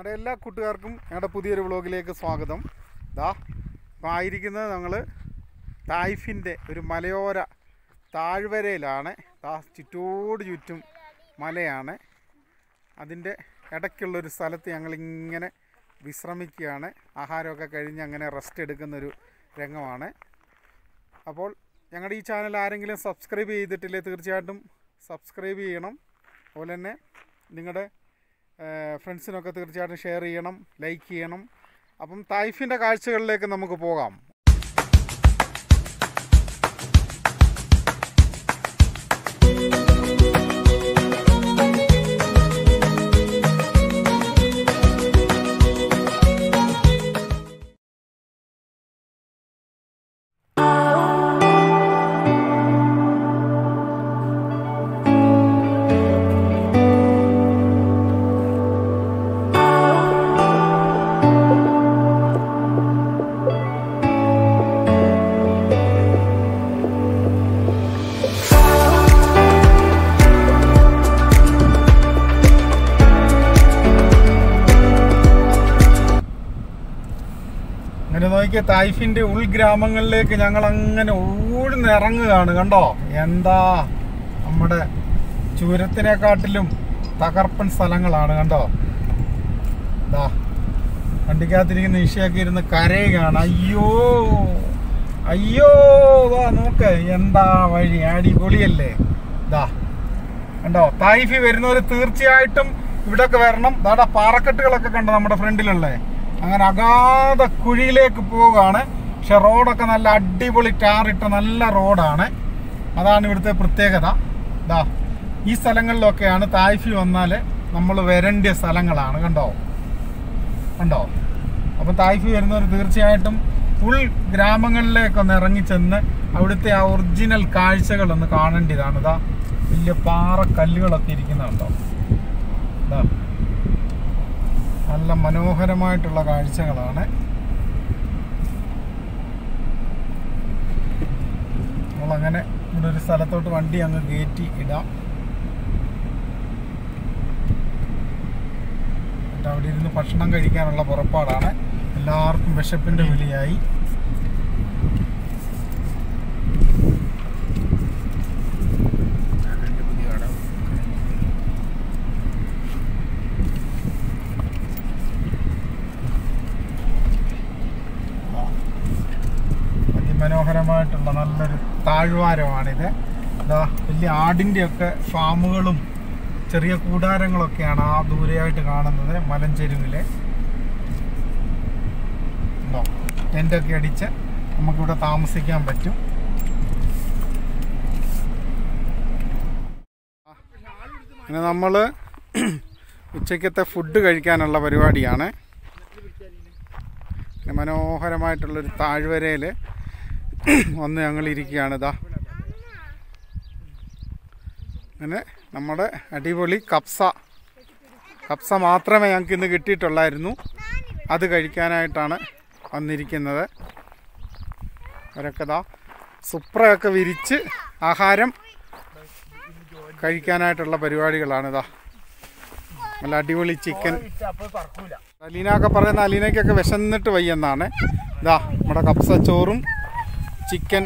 നമ്മുടെ എല്ലാ കൂട്ടുകാർക്കും ഞങ്ങളുടെ പുതിയൊരു വ്ളോഗിലേക്ക് സ്വാഗതം. ദാ ഇപ്പോൾ ആയിരിക്കുന്നത് ഞങ്ങൾ തായ്ഫിന്റെ ഒരു മലയോര താഴ്വരയിലാണ്. ദാ ചുറ്റോട് ചുറ്റും മലയാണ്. അതിന്റെ ഇടയ്ക്കുള്ളൊരു സ്ഥലത്ത് ഞങ്ങളിങ്ങനെ വിശ്രമിക്കുകയാണ്. ആഹാരമൊക്കെ കഴിഞ്ഞ് അങ്ങനെ റെസ്റ്റ് എടുക്കുന്നൊരു രംഗമാണ്. അപ്പോൾ ഞങ്ങളുടെ ഈ ചാനൽ ആരെങ്കിലും സബ്സ്ക്രൈബ് ചെയ്തിട്ടില്ലേ തീർച്ചയായിട്ടും സബ്സ്ക്രൈബ് ചെയ്യണം. അതുപോലെ തന്നെ നിങ്ങളുടെ ഫ്രണ്ട്സിനൊക്കെ തീർച്ചയായിട്ടും ഷെയർ ചെയ്യണം ലൈക്ക് ചെയ്യണം. അപ്പം തായ്ഫിന്റെ കാഴ്ചകളിലേക്ക് നമുക്ക് പോകാം. തായ്ഫിന്റെ തായ്ഫിന്റെ ഉൾഗ്രാമങ്ങളിലേക്ക് ഞങ്ങൾ അങ്ങനെ ഊഴ്ന്നിറങ്ങുകയാണ് കണ്ടോ? എന്താ നമ്മുടെ ചുരത്തിനെക്കാട്ടിലും തകർപ്പൻ സ്ഥലങ്ങളാണ് കണ്ടോ? ദാ വണ്ടിക്കകത്തിരിക്കുന്ന ഇഷയൊക്കെ ഇരുന്ന് കരയുകയാണ്. അയ്യോ അയ്യോ വാ നോക്ക് എന്താ വഴി? അടിപൊളിയല്ലേ? ഇതാ കണ്ടോ? തായ്ഫി വരുന്നവർ തീർച്ചയായിട്ടും ഇവിടെയൊക്കെ വരണം. ദാടാ പാറക്കെട്ടുകളൊക്കെ കണ്ടോ നമ്മുടെ ഫ്രണ്ടിലുള്ളേ? അങ്ങനെ അഗാധ കുഴിയിലേക്ക് പോവുകയാണ്. പക്ഷെ റോഡൊക്കെ നല്ല അടിപൊളി ടാറിട്ട നല്ല റോഡാണ്. അതാണ് ഇവിടുത്തെ പ്രത്യേകത. ഇതാ ഈ സ്ഥലങ്ങളിലൊക്കെയാണ് തായ്ഫി വന്നാൽ നമ്മൾ വരേണ്ട സ്ഥലങ്ങളാണ്. കണ്ടോ? കണ്ടോ? അപ്പം തായ്ഫി വരുന്നവർ തീർച്ചയായിട്ടും ഫുൾ ഗ്രാമങ്ങളിലേക്കൊന്ന് ഇറങ്ങിച്ചെന്ന് അവിടുത്തെ ആ ഒറിജിനൽ കാഴ്ചകളൊന്ന് കാണേണ്ടതാണ്. ഇതാ വലിയ പാറ കല്ലുകളൊക്കെ ഇരിക്കുന്നുണ്ടോ? ഇതാ നല്ല മനോഹരമായിട്ടുള്ള കാഴ്ചകളാണ്. നമ്മളങ്ങനെ ഇവിടെ ഒരു സ്ഥലത്തോട്ട് വണ്ടി അങ്ങ് കയറ്റി ഇടാം. അവിടെ ഇരുന്ന് ഭക്ഷണം കഴിക്കാനുള്ള പുറപ്പാടാണ്. എല്ലാവർക്കും വിശപ്പിന്റെ വിളിയായി. നല്ലൊരു താഴ്വാരമാണിത്. ഇതാ വലിയ ആടിന്റെയൊക്കെ ഫാമുകളും ചെറിയ കൂടാരങ്ങളൊക്കെയാണ് ആ ദൂരെയായിട്ട് കാണുന്നത് മലഞ്ചെരുവിലെ. ഉണ്ടോ ടെന്റൊക്കെ അടിച്ച് നമുക്കിവിടെ താമസിക്കാൻ പറ്റും. പിന്നെ നമ്മൾ ഉച്ചയ്ക്കത്തെ ഫുഡ് കഴിക്കാനുള്ള പരിപാടിയാണ്. മനോഹരമായിട്ടുള്ളൊരു താഴ്വരയിൽ വന്ന് ഞങ്ങൾ ഇരിക്കുകയാണ് ഇതാ അങ്ങനെ നമ്മുടെ അടിപൊളി കപ്സ. കപ്സ മാത്രമേ ഞങ്ങൾക്ക് ഇന്ന് കിട്ടിയിട്ടുള്ളായിരുന്നു. അത് കഴിക്കാനായിട്ടാണ് വന്നിരിക്കുന്നത്. അവരൊക്കെ ഇതാ സുപ്രയൊക്കെ വിരിച്ച് ആഹാരം കഴിക്കാനായിട്ടുള്ള പരിപാടികളാണ് ഇതാ നല്ല അടിപൊളി ചിക്കൻ. അലീന അലീനൊക്കെ പറയുന്ന അലീനയ്ക്കൊക്കെ വിശന്നിട്ട് വയ്യെന്നാണ്. ഇതാ നമ്മുടെ കപ്സ ചോറും ചിക്കൻ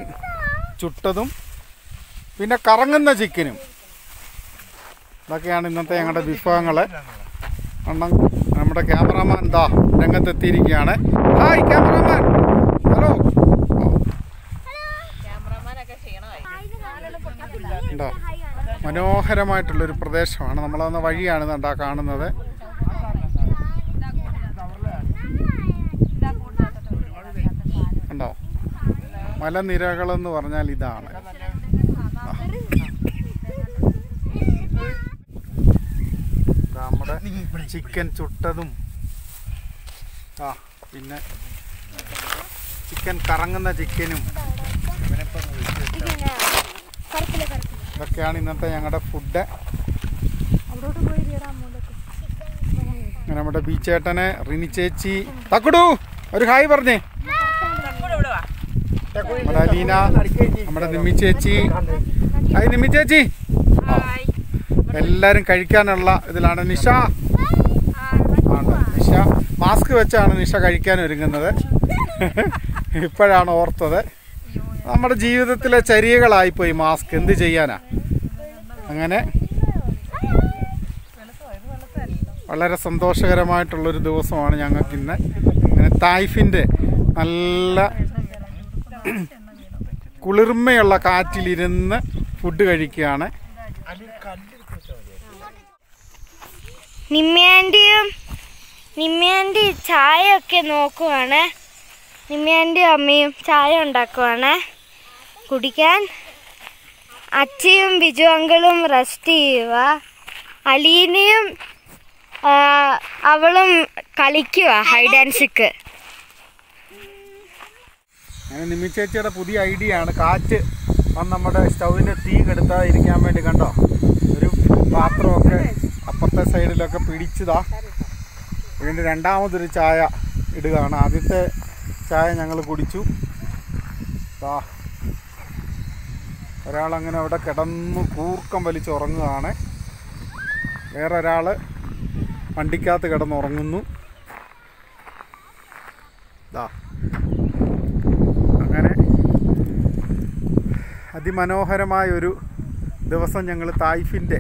ചുട്ടതും പിന്നെ കറങ്ങുന്ന ചിക്കനും. ഇതൊക്കെയാണ് ഇന്നത്തെ ഞങ്ങളുടെ വിഭവങ്ങൾ നമ്മുടെ ക്യാമറാമാൻ ദാ രംഗത്തെത്തിയിരിക്കുകയാണ്. Hi cameraman. ഹലോ. ഉണ്ടോ മനോഹരമായിട്ടുള്ളൊരു പ്രദേശമാണ്. നമ്മളെന്ന വഴിയാണ് കണ്ടാ കാണുന്നത് കണ്ടോ മലനിരകളെന്ന് പറഞ്ഞാൽ ഇതാണ്. നമ്മുടെ ചിക്കൻ ചുട്ടതും ആ പിന്നെ ചിക്കൻ കറങ്ങുന്ന ചിക്കനും. ഇതൊക്കെയാണ് ഇന്നത്തെ ഞങ്ങളുടെ ഫുഡ്. നമ്മുടെ ബീച്ചേട്ടനെ റിനി ചേച്ചി. തക്കുടു ഒരു ഹായ് പറഞ്ഞേ. നമ്മുടെ നമ്മുടെ നിമ്മി ചേച്ചി. ഹായ് നിമ്മി ചേച്ചി. എല്ലാവരും കഴിക്കാനുള്ള ഇതിലാണ് നിഷ. ആണോ? നിഷ. മാസ്ക് വെച്ചാണ് നിഷ കഴിക്കാൻ ഒരുങ്ങുന്നത്. ഇപ്പോഴാണ് ഓർത്തത്. നമ്മുടെ ജീവിതത്തിലെ ചര്യകളായിപ്പോയി മാസ്ക്. എന്ത് ചെയ്യാനാ? അങ്ങനെ വളരെ സന്തോഷകരമായിട്ടുള്ളൊരു ദിവസമാണ് ഞങ്ങൾക്ക് ഇന്ന് അങ്ങനെ തായ്ഫിന്റെ നല്ല കുളിർമയുള്ള കാറ്റിലിരുന്ന് ഫുഡ് കഴിക്കുകയാണ്. നിമ്മയാന്റെയും നിമ്മയാന്റി ചായ ഒക്കെ നോക്കുവാണ്. നിമ്മയാന്റെയും അമ്മയും ചായ ഉണ്ടാക്കുവാണ്. കുടിക്കാൻ അച്ഛയും ബിജു അങ്കിളും റെസ്റ്റ് ചെയ്യുക. അലീനയും അവളും കളിക്കുക ഹൈഡ് ആൻഡ് സിക്ക് അങ്ങനെ നിമി ചേച്ചിയുടെ പുതിയ ഐഡിയ ആണ്. കാറ്റ് വന്ന് നമ്മുടെ സ്റ്റൗവിന് തീ കെടുത്താതിരിക്കാൻ വേണ്ടി കണ്ടോ? ഒരു പാത്രമൊക്കെ അപ്പുറത്തെ സൈഡിലൊക്കെ പിടിച്ചതാ. വീണ്ടും രണ്ടാമതൊരു ചായ ഇടുകയാണ്. ആദ്യത്തെ ചായ ഞങ്ങൾ കുടിച്ചു. ദാ ഒരാളങ്ങനെ അവിടെ കിടന്ന് കൂർക്കം വലിച്ചുറങ്ങുകയാണ് വേറെ ഒരാൾ വണ്ടിക്കകത്ത് കിടന്നുറങ്ങുന്നു. ദാ അങ്ങനെ അതിമനോഹരമായ ഒരു ദിവസം ഞങ്ങൾ തായ്ഫിന്റെ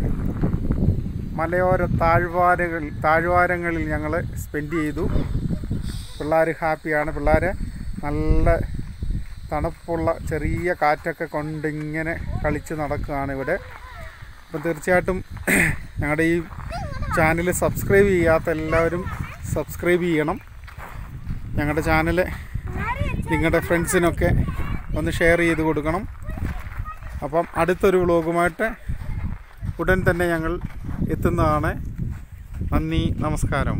മലയോര താഴ്വാരകൾ താഴ്വാരങ്ങളിൽ ഞങ്ങൾ സ്പെൻഡ് ചെയ്തു. പിള്ളേർ ഹാപ്പിയാണ്. പിള്ളേർ നല്ല തണുപ്പുള്ള ചെറിയ കാറ്റൊക്കെ കൊണ്ടിങ്ങനെ കളിച്ച് നടക്കുകയാണ് ഇവിടെ. അപ്പം തീർച്ചയായിട്ടും ഞങ്ങളുടെ ഈ ചാനൽ സബ്സ്ക്രൈബ് ചെയ്യാത്ത എല്ലാവരും സബ്സ്ക്രൈബ് ചെയ്യണം. ഞങ്ങളുടെ ചാനൽ നിങ്ങളുടെ ഫ്രണ്ട്സിനൊക്കെ ഒന്ന് ഷെയർ ചെയ്ത് കൊടുക്കണം. അപ്പം അടുത്തൊരു വ്ളോഗുമായിട്ട് ഉടൻ തന്നെ ഞങ്ങൾ എത്തുന്നതാണ്. നന്ദി നമസ്കാരം.